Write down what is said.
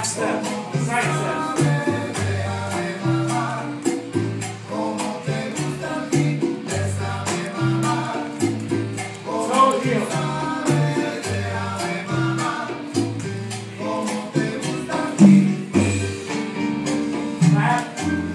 back step, side step. Clap.